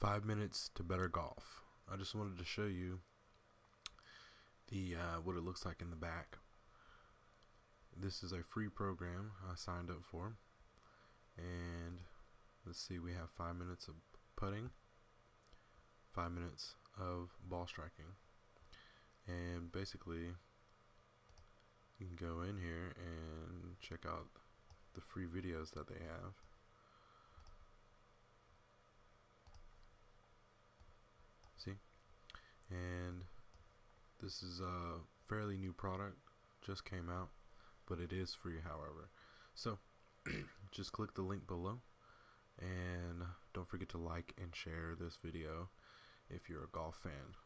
five minutes to better golf. I just wanted to show you the uh, what it looks like in the back. This is a free program I signed up for, and let's see, we have five minutes of putting, five minutes of ball striking, and basically you can go in here and check out the free videos that they have. See? And this is a fairly new product, just came out, but it is free, however. So, just click the link below, and don't forget to like and share this video if you're a golf fan.